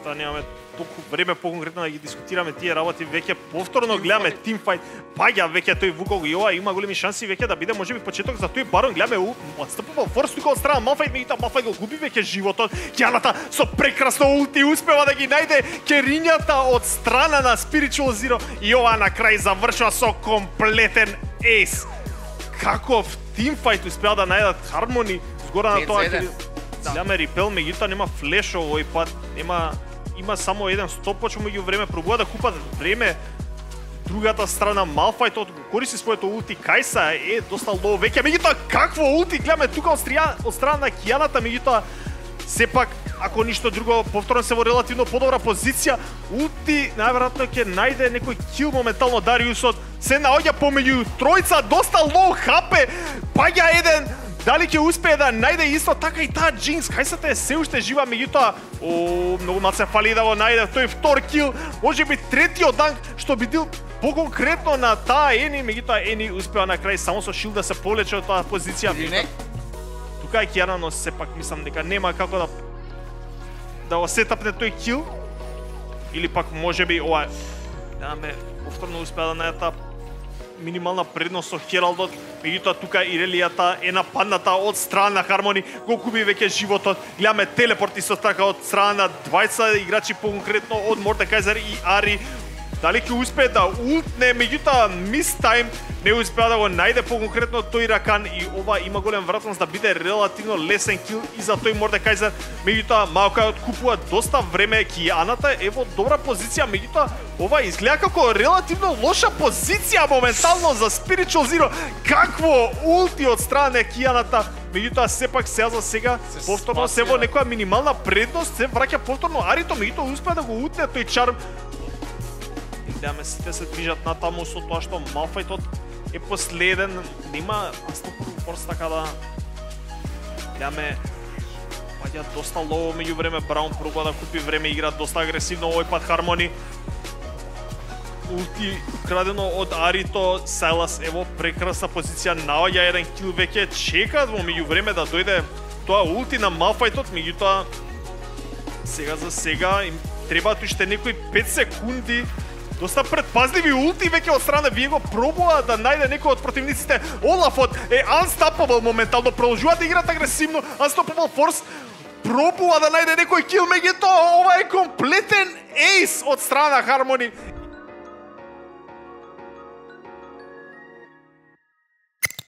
меѓутоа немаме толку време поконкретно да ги дискутираме тие работи, веќе повторно гледаме тим фајт, паѓа веќе тој Вуког и ова има големи шанси веќе да биде можеби почеток за тој барон, гледаме у отстапува форс тука од страна. Малфајт, меѓутоа Малфајт го губи веќе животот. Кјаната со прекрасно улти успева да ги најде керињата од страна на Spiritual Zero. И ова на крај завршува со комплетен ейс. Каков тимфајт успеа да најдат хармони згора на тоа ќе Гледаме рипел, меѓутоа нема флеш овој пат, нема има само еден стопач, меѓу време, пробува да купат време. Другата страна Малфајт од користи своето улти Кајса е доста лоу веќе. Меѓутоа какво улти гледаме тука од стрија од страна на Кијаната? Меѓутоа сепак ако ништо друго повторно се во релативно подобра позиција. Улти најверојатно ќе најде некој кил моментално Дариусот. Се наоѓа помеѓу тројца доста лоу хапе. Паѓа еден Дали ќе успее да најде исто така и таа Джинкс, Кајсата е се уште жива, меѓутоа, о, многу малце фали да го најде тој втор кил, може би третиот данк што би бил поконкретно на таа Ени, меѓутоа Ени успеа на крај само со шил да се полече од таа позиција. не? Тука е Кијана, но сепак мислам дека нема како да да го сетапне тој кил или пак можеби ова ме повторно успеа да најде таа минимална предност со Хералдот, меѓутоа тука Ирелијата е нападната од страна на Хармони, го губи веќе животот. Гледаме телепорт исто така од страна на двајца играчи по-конкретно од Мордекајзер и Ари. Дали ќе успее да ултне, меѓутоа мис тайм не успеа да го најде по-конкретно тој Ракан и ова има голем вратност да биде релативно лесен кил и за тој Мордекајзер. Меѓутоа Маока откупува доста време Кијаната е во добра позиција, меѓутоа ова изгледа како релативно лоша позиција моментално за Spiritual Zero. Какво улти од страна на Кијаната, меѓутоа сепак сега за сега Се повторно се во спасија. некоја минимална предност, се враќа повторно Арито, меѓутоа успеа да го утне тој чарм гледаме сите да се движат натаму со тоа што Малфајтот е последен, нема Астопору упорс така да гледаме паѓа доста лово меѓу време Браун пробува да купи време игра доста агресивно овој пат Хармони. Улти крадено од Арито Сайлас ево прекрасна позиција наоѓа еден кил веќе чекаат во меѓу време да дојде тоа улти на Малфајтот меѓутоа сега за сега им требаат уште некои 5 секунди Доста предпазливи улти веќе од страна вие го пробува да најде некој од противниците. Олафот е unstoppable моментално продолжува да играат агресивно. Unstoppable Force пробува да најде некој кил, меѓутоа ова е комплетен ейс од страна Хармони.